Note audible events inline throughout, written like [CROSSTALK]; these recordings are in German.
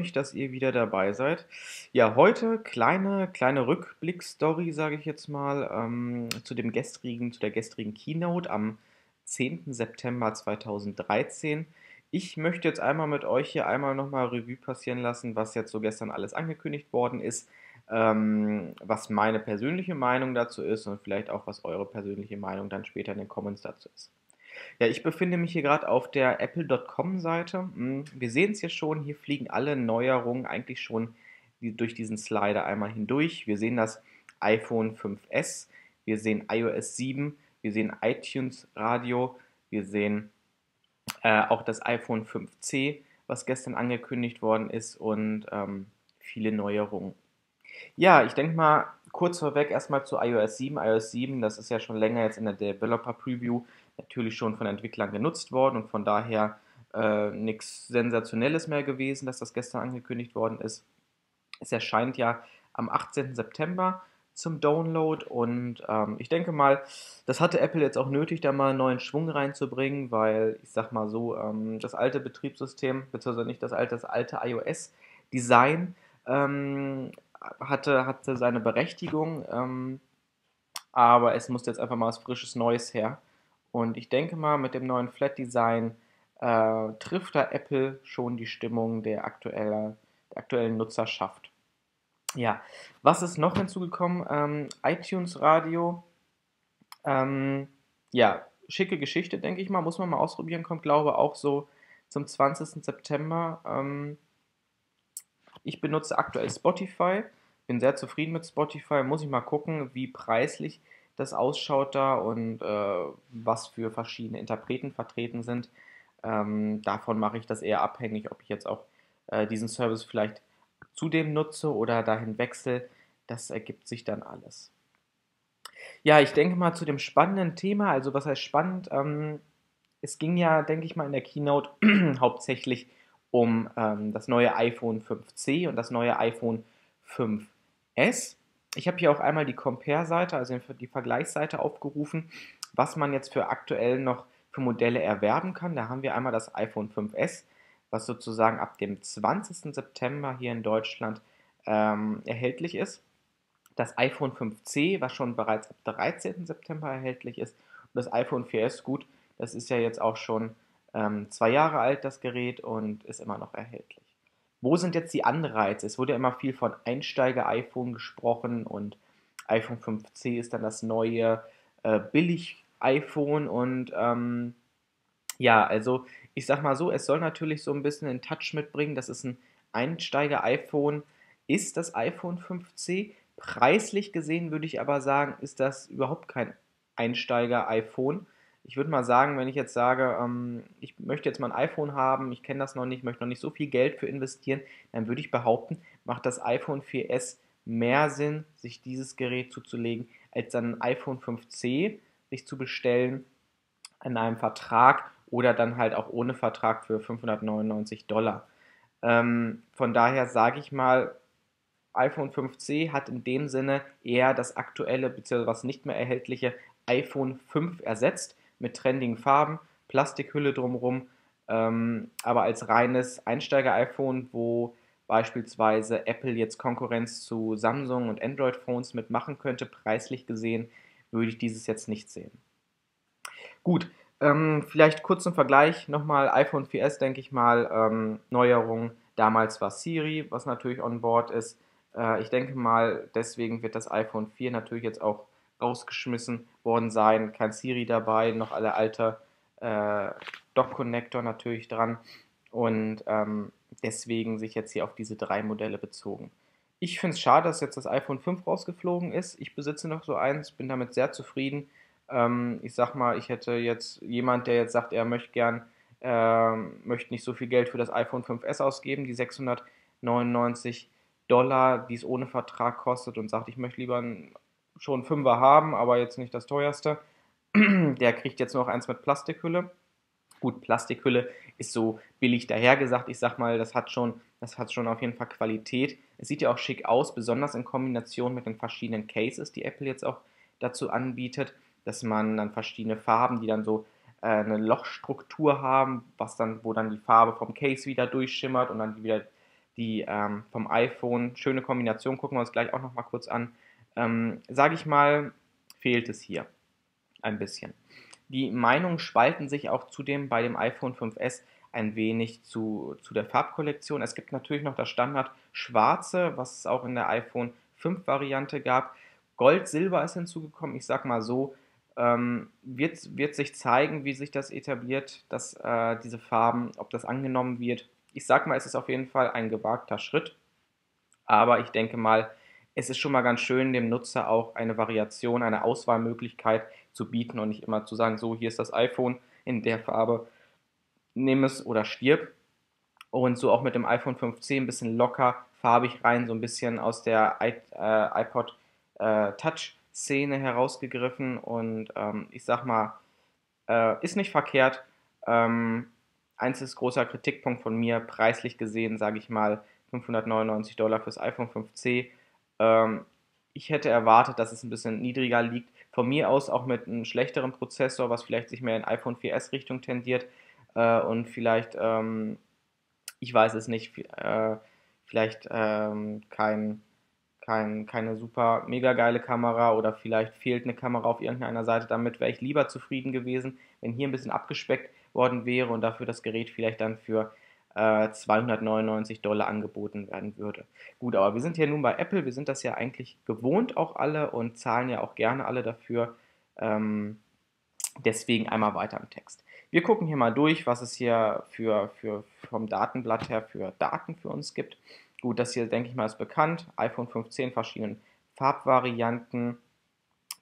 mich, dass ihr wieder dabei seid. Ja, heute kleine, kleine Rückblickstory, sage ich jetzt mal, ähm, zu dem gestrigen, zu der gestrigen Keynote am 10. September 2013. Ich möchte jetzt einmal mit euch hier einmal nochmal Revue passieren lassen, was jetzt so gestern alles angekündigt worden ist, ähm, was meine persönliche Meinung dazu ist und vielleicht auch, was eure persönliche Meinung dann später in den Comments dazu ist. Ja, ich befinde mich hier gerade auf der Apple.com-Seite. Hm, wir sehen es hier schon, hier fliegen alle Neuerungen eigentlich schon durch diesen Slider einmal hindurch. Wir sehen das iPhone 5S, wir sehen iOS 7, wir sehen iTunes Radio, wir sehen äh, auch das iPhone 5C, was gestern angekündigt worden ist und ähm, viele Neuerungen. Ja, ich denke mal, kurz vorweg erstmal zu iOS 7. iOS 7, das ist ja schon länger jetzt in der Developer Preview natürlich schon von Entwicklern genutzt worden und von daher äh, nichts Sensationelles mehr gewesen, dass das gestern angekündigt worden ist. Es erscheint ja am 18. September zum Download und ähm, ich denke mal, das hatte Apple jetzt auch nötig, da mal einen neuen Schwung reinzubringen, weil ich sag mal so, ähm, das alte Betriebssystem, beziehungsweise nicht das alte, das alte iOS-Design ähm, hatte, hatte seine Berechtigung, ähm, aber es musste jetzt einfach mal was frisches Neues her. Und ich denke mal, mit dem neuen Flat Design äh, trifft da Apple schon die Stimmung der, aktuelle, der aktuellen Nutzerschaft. Ja, was ist noch hinzugekommen? Ähm, iTunes Radio. Ähm, ja, schicke Geschichte, denke ich mal. Muss man mal ausprobieren. Kommt, glaube ich, auch so zum 20. September. Ähm, ich benutze aktuell Spotify. Bin sehr zufrieden mit Spotify. Muss ich mal gucken, wie preislich das ausschaut da und äh, was für verschiedene Interpreten vertreten sind. Ähm, davon mache ich das eher abhängig, ob ich jetzt auch äh, diesen Service vielleicht zudem nutze oder dahin wechsle. Das ergibt sich dann alles. Ja, ich denke mal zu dem spannenden Thema. Also was heißt spannend? Ähm, es ging ja, denke ich mal, in der Keynote [CLEARS THROAT] hauptsächlich um ähm, das neue iPhone 5C und das neue iPhone 5S ich habe hier auch einmal die Compare-Seite, also die Vergleichsseite aufgerufen, was man jetzt für aktuell noch für Modelle erwerben kann. Da haben wir einmal das iPhone 5S, was sozusagen ab dem 20. September hier in Deutschland ähm, erhältlich ist. Das iPhone 5C, was schon bereits ab 13. September erhältlich ist. Und das iPhone 4S, gut, das ist ja jetzt auch schon ähm, zwei Jahre alt, das Gerät, und ist immer noch erhältlich wo sind jetzt die Anreize? Es wurde ja immer viel von Einsteiger-iPhone gesprochen und iPhone 5C ist dann das neue äh, Billig-iPhone und ähm, ja, also ich sag mal so, es soll natürlich so ein bisschen einen Touch mitbringen, dass es ein Einsteiger-iPhone ist, das iPhone 5C. Preislich gesehen würde ich aber sagen, ist das überhaupt kein Einsteiger-iPhone ich würde mal sagen, wenn ich jetzt sage, ähm, ich möchte jetzt mal ein iPhone haben, ich kenne das noch nicht, möchte noch nicht so viel Geld für investieren, dann würde ich behaupten, macht das iPhone 4S mehr Sinn, sich dieses Gerät zuzulegen, als dann ein iPhone 5C sich zu bestellen an einem Vertrag oder dann halt auch ohne Vertrag für 599 Dollar. Ähm, von daher sage ich mal, iPhone 5C hat in dem Sinne eher das aktuelle bzw. was nicht mehr erhältliche iPhone 5 ersetzt mit trendigen Farben, Plastikhülle drumherum, ähm, aber als reines Einsteiger-iPhone, wo beispielsweise Apple jetzt Konkurrenz zu Samsung und Android-Phones mitmachen könnte, preislich gesehen, würde ich dieses jetzt nicht sehen. Gut, ähm, vielleicht kurz zum Vergleich nochmal iPhone 4S, denke ich mal, ähm, Neuerung. Damals war Siri, was natürlich on board ist. Äh, ich denke mal, deswegen wird das iPhone 4 natürlich jetzt auch rausgeschmissen worden sein. Kein Siri dabei, noch alle alte äh, Dock-Connector natürlich dran. Und ähm, deswegen sich jetzt hier auf diese drei Modelle bezogen. Ich finde es schade, dass jetzt das iPhone 5 rausgeflogen ist. Ich besitze noch so eins, bin damit sehr zufrieden. Ähm, ich sag mal, ich hätte jetzt jemand, der jetzt sagt, er möchte gern, äh, möchte nicht so viel Geld für das iPhone 5S ausgeben, die 699 Dollar, die es ohne Vertrag kostet und sagt, ich möchte lieber ein schon Fünfer haben, aber jetzt nicht das teuerste. [CLEARS THROAT] Der kriegt jetzt noch eins mit Plastikhülle. Gut, Plastikhülle ist so billig dahergesagt. Ich sag mal, das hat schon, das hat schon auf jeden Fall Qualität. Es sieht ja auch schick aus, besonders in Kombination mit den verschiedenen Cases, die Apple jetzt auch dazu anbietet, dass man dann verschiedene Farben, die dann so äh, eine Lochstruktur haben, was dann, wo dann die Farbe vom Case wieder durchschimmert und dann wieder die ähm, vom iPhone. Schöne Kombination, gucken wir uns gleich auch nochmal kurz an. Ähm, Sage ich mal, fehlt es hier ein bisschen. Die Meinungen spalten sich auch zudem bei dem iPhone 5S ein wenig zu, zu der Farbkollektion. Es gibt natürlich noch das Standard Schwarze, was es auch in der iPhone 5 Variante gab. Gold, Silber ist hinzugekommen. Ich sag mal so, ähm, wird, wird sich zeigen, wie sich das etabliert, dass äh, diese Farben, ob das angenommen wird. Ich sag mal, es ist auf jeden Fall ein gewagter Schritt, aber ich denke mal, es ist schon mal ganz schön, dem Nutzer auch eine Variation, eine Auswahlmöglichkeit zu bieten und nicht immer zu sagen, so, hier ist das iPhone in der Farbe, nimm es oder stirb. Und so auch mit dem iPhone 5C ein bisschen locker, farbig rein, so ein bisschen aus der äh, iPod äh, Touch-Szene herausgegriffen. Und ähm, ich sag mal, äh, ist nicht verkehrt. Ähm, einziges großer Kritikpunkt von mir, preislich gesehen, sage ich mal, 599 Dollar fürs iPhone 5C. Ähm, ich hätte erwartet, dass es ein bisschen niedriger liegt. Von mir aus auch mit einem schlechteren Prozessor, was vielleicht sich mehr in iPhone 4S Richtung tendiert äh, und vielleicht, ähm, ich weiß es nicht, äh, vielleicht ähm, kein, kein, keine super mega geile Kamera oder vielleicht fehlt eine Kamera auf irgendeiner Seite. Damit wäre ich lieber zufrieden gewesen, wenn hier ein bisschen abgespeckt worden wäre und dafür das Gerät vielleicht dann für äh, 299 Dollar angeboten werden würde. Gut, aber wir sind hier nun bei Apple, wir sind das ja eigentlich gewohnt auch alle und zahlen ja auch gerne alle dafür. Ähm, deswegen einmal weiter im Text. Wir gucken hier mal durch, was es hier für, für, vom Datenblatt her für Daten für uns gibt. Gut, das hier, denke ich mal, ist bekannt. iPhone 15 verschiedenen Farbvarianten.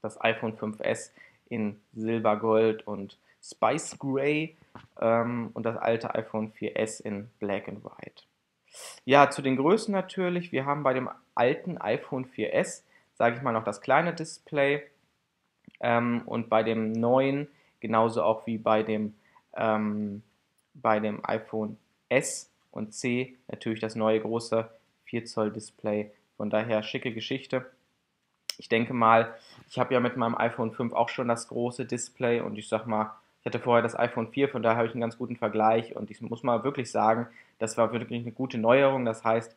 Das iPhone 5S in Silbergold und Spice Gray ähm, und das alte iPhone 4S in Black and White. Ja, zu den Größen natürlich. Wir haben bei dem alten iPhone 4S, sage ich mal, noch das kleine Display ähm, und bei dem neuen genauso auch wie bei dem, ähm, bei dem iPhone S und C natürlich das neue große 4 Zoll Display. Von daher schicke Geschichte. Ich denke mal, ich habe ja mit meinem iPhone 5 auch schon das große Display und ich sag mal, ich hatte vorher das iPhone 4, von daher habe ich einen ganz guten Vergleich und ich muss mal wirklich sagen, das war wirklich eine gute Neuerung. Das heißt,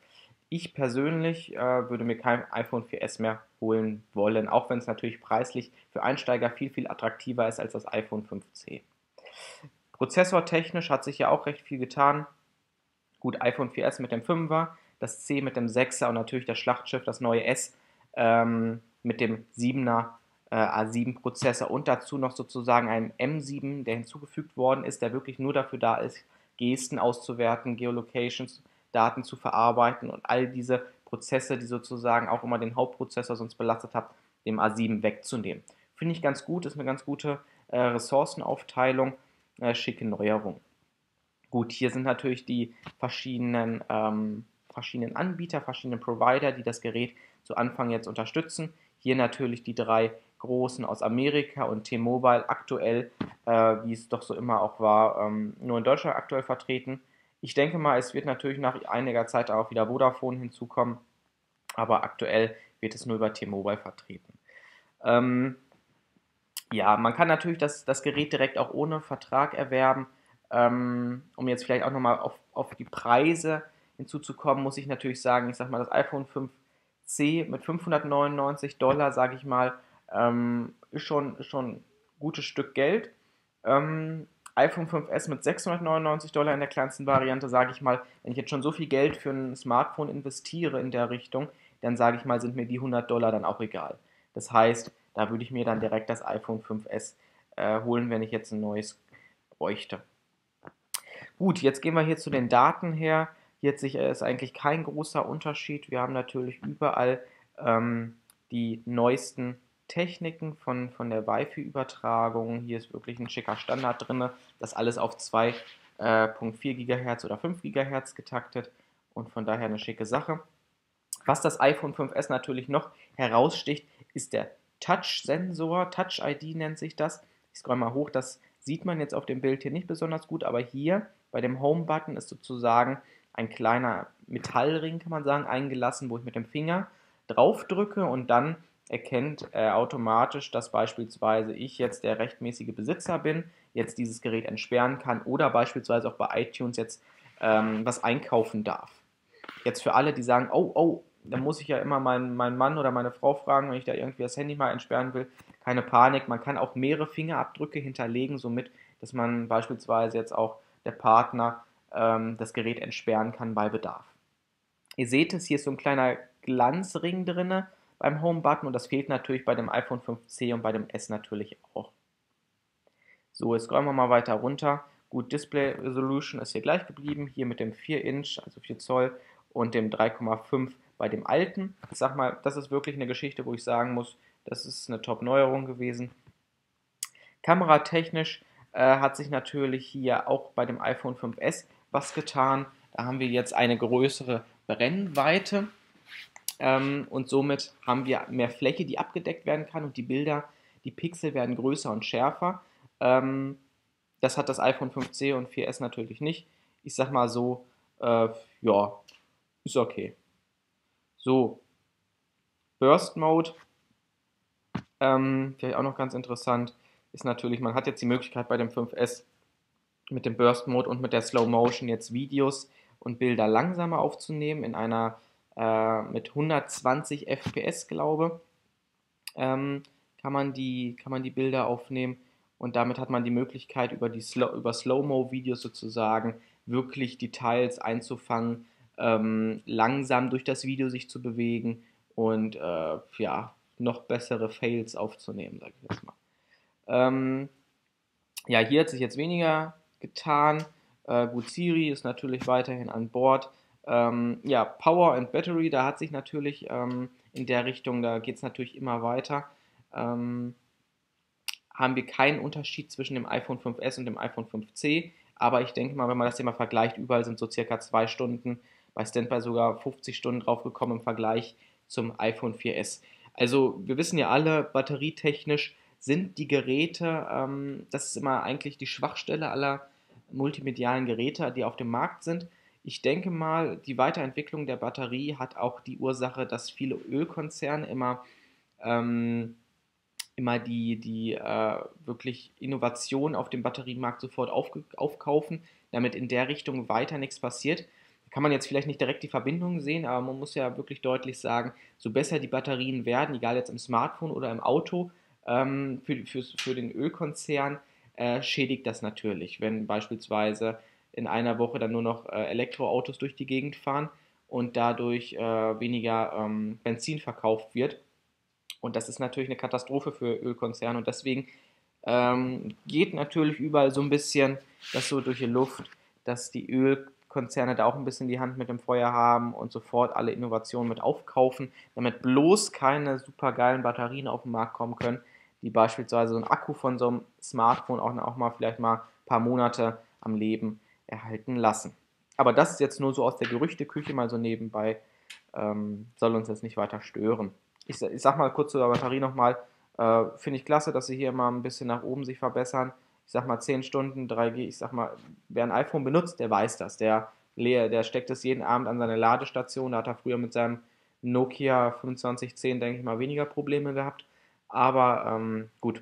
ich persönlich äh, würde mir kein iPhone 4S mehr holen wollen, auch wenn es natürlich preislich für Einsteiger viel, viel attraktiver ist als das iPhone 5C. Prozessortechnisch hat sich ja auch recht viel getan. Gut, iPhone 4S mit dem 5er, das C mit dem 6er und natürlich das Schlachtschiff, das neue S ähm, mit dem 7er äh, A7-Prozessor und dazu noch sozusagen ein M7, der hinzugefügt worden ist, der wirklich nur dafür da ist, Gesten auszuwerten, Geolocations Daten zu verarbeiten und all diese Prozesse, die sozusagen auch immer den Hauptprozessor sonst belastet haben, dem A7 wegzunehmen. Finde ich ganz gut, ist eine ganz gute äh, Ressourcenaufteilung, äh, schicke Neuerung. Gut, hier sind natürlich die verschiedenen, ähm, verschiedenen Anbieter, verschiedene Provider, die das Gerät zu Anfang jetzt unterstützen. Hier natürlich die drei großen aus Amerika und T-Mobile aktuell, äh, wie es doch so immer auch war, ähm, nur in Deutschland aktuell vertreten. Ich denke mal, es wird natürlich nach einiger Zeit auch wieder Vodafone hinzukommen, aber aktuell wird es nur über T-Mobile vertreten. Ähm, ja, man kann natürlich das, das Gerät direkt auch ohne Vertrag erwerben. Ähm, um jetzt vielleicht auch nochmal auf, auf die Preise hinzuzukommen, muss ich natürlich sagen, ich sage mal, das iPhone 5C mit 599 Dollar, sage ich mal, ähm, ist schon, schon ein gutes Stück Geld. Ähm, iPhone 5S mit 699 Dollar in der kleinsten Variante, sage ich mal, wenn ich jetzt schon so viel Geld für ein Smartphone investiere in der Richtung, dann sage ich mal, sind mir die 100 Dollar dann auch egal. Das heißt, da würde ich mir dann direkt das iPhone 5S äh, holen, wenn ich jetzt ein neues bräuchte. Gut, jetzt gehen wir hier zu den Daten her. Äh, ist eigentlich kein großer Unterschied. Wir haben natürlich überall ähm, die neuesten Techniken von, von der Wi-Fi-Übertragung. Hier ist wirklich ein schicker Standard drin. Das alles auf 2.4 äh, GHz oder 5 GHz getaktet und von daher eine schicke Sache. Was das iPhone 5S natürlich noch heraussticht, ist der Touch-Sensor. Touch-ID nennt sich das. Ich scroll mal hoch, das sieht man jetzt auf dem Bild hier nicht besonders gut, aber hier bei dem Home-Button ist sozusagen ein kleiner Metallring, kann man sagen, eingelassen, wo ich mit dem Finger drauf drücke und dann erkennt er automatisch, dass beispielsweise ich jetzt der rechtmäßige Besitzer bin, jetzt dieses Gerät entsperren kann oder beispielsweise auch bei iTunes jetzt ähm, was einkaufen darf. Jetzt für alle, die sagen, oh, oh, da muss ich ja immer meinen, meinen Mann oder meine Frau fragen, wenn ich da irgendwie das Handy mal entsperren will. Keine Panik, man kann auch mehrere Fingerabdrücke hinterlegen, somit, dass man beispielsweise jetzt auch der Partner ähm, das Gerät entsperren kann bei Bedarf. Ihr seht es, hier ist so ein kleiner Glanzring drin beim Home-Button und das fehlt natürlich bei dem iPhone 5C und bei dem S natürlich auch. So, jetzt scrollen wir mal weiter runter. Gut, Display Resolution ist hier gleich geblieben, hier mit dem 4 Inch, also 4 Zoll und dem 3,5 bei dem alten. Ich sag mal, das ist wirklich eine Geschichte, wo ich sagen muss, das ist eine Top-Neuerung gewesen. Kameratechnisch äh, hat sich natürlich hier auch bei dem iPhone 5S was getan. Da haben wir jetzt eine größere Brennweite ähm, und somit haben wir mehr Fläche, die abgedeckt werden kann und die Bilder, die Pixel werden größer und schärfer. Ähm, das hat das iPhone 5C und 4S natürlich nicht. Ich sag mal so, äh, ja, ist okay. So, Burst Mode, ähm, vielleicht auch noch ganz interessant, ist natürlich, man hat jetzt die Möglichkeit bei dem 5S mit dem Burst Mode und mit der Slow Motion jetzt Videos und Bilder langsamer aufzunehmen in einer äh, mit 120 FPS, glaube ähm, kann man die kann man die Bilder aufnehmen und damit hat man die Möglichkeit über die Slow, über Slow-Mo Videos sozusagen wirklich Details einzufangen, ähm, langsam durch das Video sich zu bewegen und äh, ja, noch bessere Fails aufzunehmen, sage ich jetzt mal. Ähm, ja, hier hat sich jetzt weniger getan. Äh, gut, Siri ist natürlich weiterhin an Bord. Ähm, ja, Power and Battery, da hat sich natürlich ähm, in der Richtung, da geht es natürlich immer weiter. Ähm, haben wir keinen Unterschied zwischen dem iPhone 5S und dem iPhone 5C. Aber ich denke mal, wenn man das hier mal vergleicht, überall sind so circa zwei Stunden bei Standby sogar 50 Stunden draufgekommen im Vergleich zum iPhone 4S. Also wir wissen ja alle, batterietechnisch sind die Geräte, ähm, das ist immer eigentlich die Schwachstelle aller multimedialen Geräte, die auf dem Markt sind. Ich denke mal, die Weiterentwicklung der Batterie hat auch die Ursache, dass viele Ölkonzerne immer, ähm, immer die, die äh, wirklich Innovation auf dem Batteriemarkt sofort aufkaufen, damit in der Richtung weiter nichts passiert kann man jetzt vielleicht nicht direkt die Verbindung sehen, aber man muss ja wirklich deutlich sagen, so besser die Batterien werden, egal jetzt im Smartphone oder im Auto, ähm, für, für, für den Ölkonzern äh, schädigt das natürlich, wenn beispielsweise in einer Woche dann nur noch äh, Elektroautos durch die Gegend fahren und dadurch äh, weniger ähm, Benzin verkauft wird. Und das ist natürlich eine Katastrophe für Ölkonzerne. Und deswegen ähm, geht natürlich überall so ein bisschen das so durch die Luft, dass die Ölkonzerne Konzerne da auch ein bisschen die Hand mit dem Feuer haben und sofort alle Innovationen mit aufkaufen, damit bloß keine super geilen Batterien auf den Markt kommen können, die beispielsweise so ein Akku von so einem Smartphone auch, auch mal vielleicht mal ein paar Monate am Leben erhalten lassen. Aber das ist jetzt nur so aus der Gerüchteküche mal so nebenbei, ähm, soll uns jetzt nicht weiter stören. Ich, ich sag mal kurz zur Batterie nochmal, äh, finde ich klasse, dass sie hier mal ein bisschen nach oben sich verbessern ich sag mal 10 Stunden 3G, ich sag mal, wer ein iPhone benutzt, der weiß das. Der, der steckt es jeden Abend an seine Ladestation. Da hat er früher mit seinem Nokia 2510, denke ich mal, weniger Probleme gehabt. Aber ähm, gut,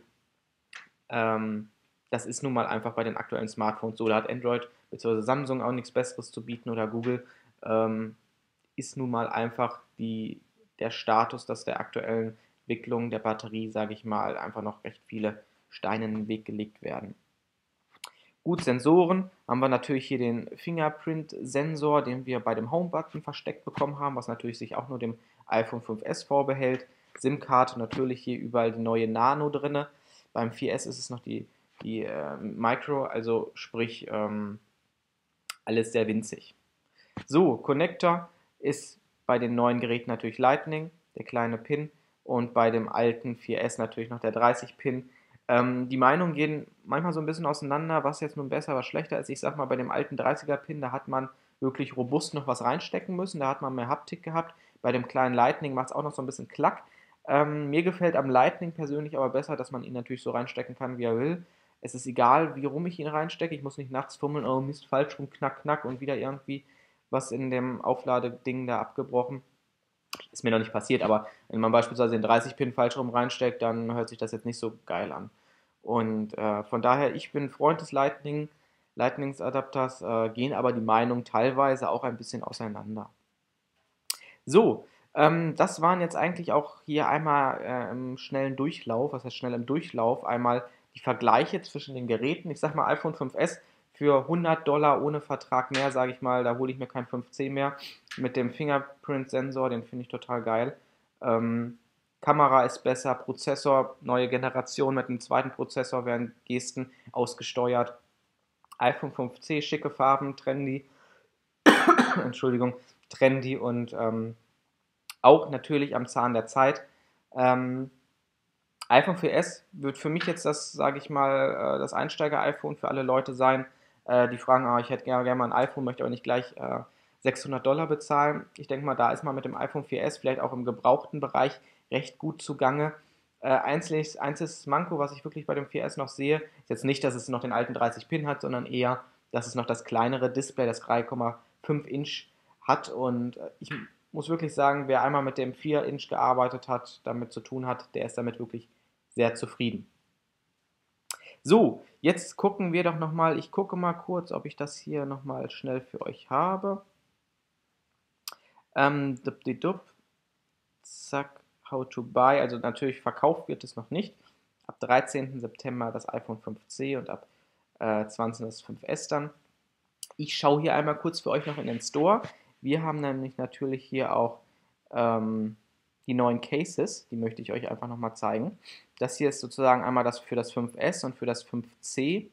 ähm, das ist nun mal einfach bei den aktuellen Smartphones so. Da hat Android bzw. Samsung auch nichts Besseres zu bieten oder Google. Ähm, ist nun mal einfach die, der Status, dass der aktuellen Entwicklung der Batterie, sage ich mal, einfach noch recht viele Steine in den Weg gelegt werden. Gut, Sensoren haben wir natürlich hier den Fingerprint-Sensor, den wir bei dem Home-Button versteckt bekommen haben, was natürlich sich auch nur dem iPhone 5S vorbehält. SIM-Karte natürlich hier überall die neue Nano drin. Beim 4S ist es noch die, die äh, Micro, also sprich ähm, alles sehr winzig. So, Connector ist bei den neuen Geräten natürlich Lightning, der kleine Pin, und bei dem alten 4S natürlich noch der 30 Pin. Ähm, die Meinungen gehen manchmal so ein bisschen auseinander, was jetzt nun besser, was schlechter ist. Ich sag mal, bei dem alten 30er-Pin, da hat man wirklich robust noch was reinstecken müssen, da hat man mehr Haptik gehabt. Bei dem kleinen Lightning macht es auch noch so ein bisschen Klack. Ähm, mir gefällt am Lightning persönlich aber besser, dass man ihn natürlich so reinstecken kann, wie er will. Es ist egal, wie rum ich ihn reinstecke. Ich muss nicht nachts fummeln, oh Mist, falsch rum, knack, knack und wieder irgendwie was in dem Aufladeding da abgebrochen. Ist mir noch nicht passiert, aber wenn man beispielsweise den 30-Pin falsch rum reinsteckt, dann hört sich das jetzt nicht so geil an. Und äh, von daher, ich bin Freund des Lightning, Lightnings-Adapters, äh, gehen aber die Meinungen teilweise auch ein bisschen auseinander. So, ähm, das waren jetzt eigentlich auch hier einmal äh, im schnellen Durchlauf, was heißt schnell im Durchlauf, einmal die Vergleiche zwischen den Geräten. Ich sag mal, iPhone 5S für 100 Dollar ohne Vertrag mehr, sage ich mal, da hole ich mir kein 5C mehr. Mit dem Fingerprint-Sensor, den finde ich total geil. Ähm, Kamera ist besser, Prozessor, neue Generation mit einem zweiten Prozessor werden Gesten ausgesteuert. iPhone 5C, schicke Farben, trendy. [COUGHS] Entschuldigung, trendy und ähm, auch natürlich am Zahn der Zeit. Ähm, iPhone 4S wird für mich jetzt das, sage ich mal, äh, das Einsteiger-iPhone für alle Leute sein, äh, die fragen, ah, ich hätte gerne, gerne mal ein iPhone, möchte aber nicht gleich äh, 600 Dollar bezahlen. Ich denke mal, da ist man mit dem iPhone 4S vielleicht auch im gebrauchten Bereich recht gut zugange. Äh, einziges, einziges Manko, was ich wirklich bei dem 4S noch sehe, ist jetzt nicht, dass es noch den alten 30-Pin hat, sondern eher, dass es noch das kleinere Display, das 3,5 Inch hat. Und äh, ich muss wirklich sagen, wer einmal mit dem 4 Inch gearbeitet hat, damit zu tun hat, der ist damit wirklich sehr zufrieden. So, jetzt gucken wir doch nochmal, ich gucke mal kurz, ob ich das hier nochmal schnell für euch habe. Ähm, dup, dup, zack, how to buy, also natürlich verkauft wird es noch nicht. Ab 13. September das iPhone 5C und ab äh, 20. das 5S dann. Ich schaue hier einmal kurz für euch noch in den Store. Wir haben nämlich natürlich hier auch ähm, die neuen Cases, die möchte ich euch einfach nochmal zeigen. Das hier ist sozusagen einmal das für das 5S und für das 5C.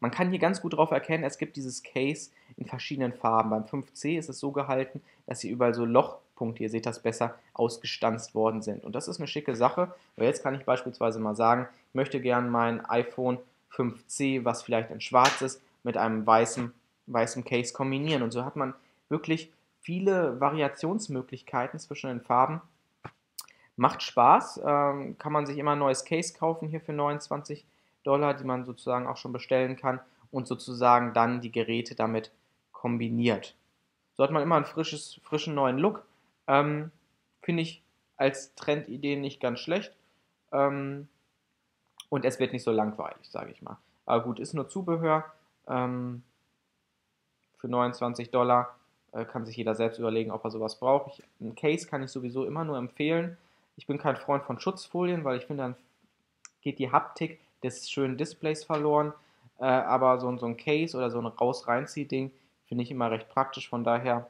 Man kann hier ganz gut drauf erkennen, es gibt dieses Case in verschiedenen Farben. Beim 5C ist es so gehalten, dass hier überall so Lochpunkte, ihr seht das besser, ausgestanzt worden sind. Und das ist eine schicke Sache, weil jetzt kann ich beispielsweise mal sagen, ich möchte gerne mein iPhone 5C, was vielleicht in schwarz ist, mit einem weißen, weißen Case kombinieren. Und so hat man wirklich viele Variationsmöglichkeiten zwischen den Farben. Macht Spaß, ähm, kann man sich immer ein neues Case kaufen hier für 29 Dollar, die man sozusagen auch schon bestellen kann und sozusagen dann die Geräte damit kombiniert. So hat man immer einen frisches, frischen neuen Look. Ähm, Finde ich als Trendidee nicht ganz schlecht. Ähm, und es wird nicht so langweilig, sage ich mal. Aber gut, ist nur Zubehör ähm, für 29 Dollar kann sich jeder selbst überlegen, ob er sowas braucht. Ich, ein Case kann ich sowieso immer nur empfehlen. Ich bin kein Freund von Schutzfolien, weil ich finde, dann geht die Haptik des schönen Displays verloren. Äh, aber so, so ein Case oder so ein Raus-Reinzieh-Ding finde ich immer recht praktisch. Von daher,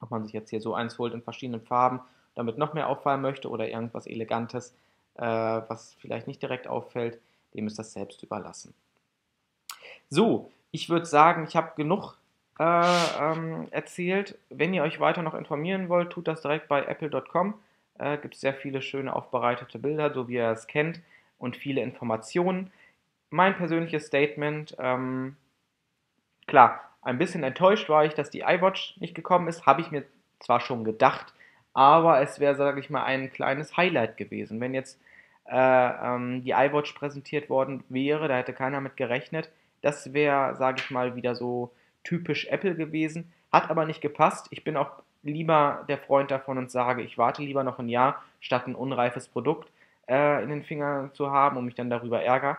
ob man sich jetzt hier so eins holt in verschiedenen Farben, damit noch mehr auffallen möchte oder irgendwas Elegantes, äh, was vielleicht nicht direkt auffällt, dem ist das selbst überlassen. So, ich würde sagen, ich habe genug äh, ähm, erzählt. Wenn ihr euch weiter noch informieren wollt, tut das direkt bei apple.com. Äh, Gibt es sehr viele schöne aufbereitete Bilder, so wie ihr es kennt, und viele Informationen. Mein persönliches Statement, ähm, klar, ein bisschen enttäuscht war ich, dass die iWatch nicht gekommen ist, habe ich mir zwar schon gedacht, aber es wäre, sage ich mal, ein kleines Highlight gewesen. Wenn jetzt äh, ähm, die iWatch präsentiert worden wäre, da hätte keiner mit gerechnet. Das wäre, sage ich mal, wieder so typisch Apple gewesen, hat aber nicht gepasst. Ich bin auch lieber der Freund davon und sage, ich warte lieber noch ein Jahr, statt ein unreifes Produkt äh, in den Fingern zu haben und mich dann darüber ärgere.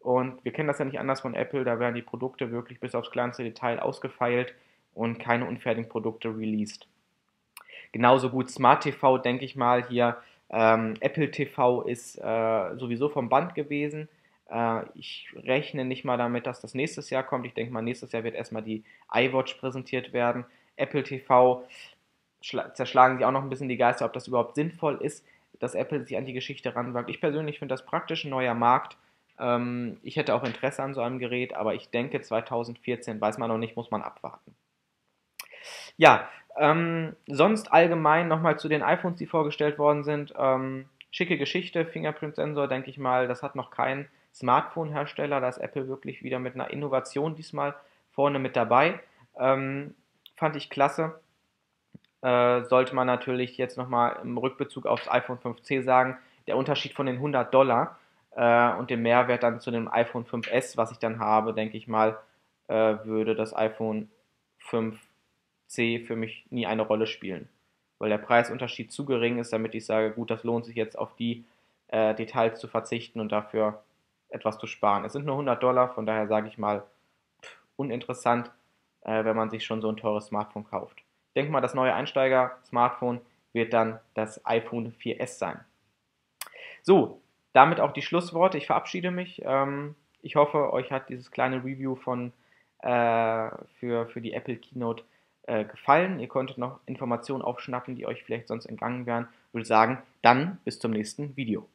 Und wir kennen das ja nicht anders von Apple, da werden die Produkte wirklich bis aufs kleinste Detail ausgefeilt und keine unfertigen Produkte released. Genauso gut Smart TV, denke ich mal, hier ähm, Apple TV ist äh, sowieso vom Band gewesen. Äh, ich rechne nicht mal damit, dass das nächstes Jahr kommt. Ich denke mal, nächstes Jahr wird erstmal die iWatch präsentiert werden. Apple TV zerschlagen sie auch noch ein bisschen die Geister, ob das überhaupt sinnvoll ist, dass Apple sich an die Geschichte ranwagt. Ich persönlich finde das praktisch ein neuer Markt. Ähm, ich hätte auch Interesse an so einem Gerät, aber ich denke 2014 weiß man noch nicht, muss man abwarten. Ja, ähm, sonst allgemein nochmal zu den iPhones, die vorgestellt worden sind. Ähm, schicke Geschichte, Fingerprint-Sensor, denke ich mal, das hat noch kein Smartphone-Hersteller. Da ist Apple wirklich wieder mit einer Innovation diesmal vorne mit dabei. Ähm, fand ich klasse. Äh, sollte man natürlich jetzt nochmal im Rückbezug aufs iPhone 5C sagen, der Unterschied von den 100 Dollar äh, und dem Mehrwert dann zu dem iPhone 5S, was ich dann habe, denke ich mal, äh, würde das iPhone 5C für mich nie eine Rolle spielen. Weil der Preisunterschied zu gering ist, damit ich sage, gut, das lohnt sich jetzt auf die äh, Details zu verzichten und dafür etwas zu sparen. Es sind nur 100 Dollar, von daher sage ich mal, uninteressant, äh, wenn man sich schon so ein teures Smartphone kauft. denke mal, das neue Einsteiger-Smartphone wird dann das iPhone 4S sein. So, damit auch die Schlussworte. Ich verabschiede mich. Ähm, ich hoffe, euch hat dieses kleine Review von, äh, für, für die Apple Keynote äh, gefallen. Ihr konntet noch Informationen aufschnappen, die euch vielleicht sonst entgangen wären. Ich würde sagen, dann bis zum nächsten Video.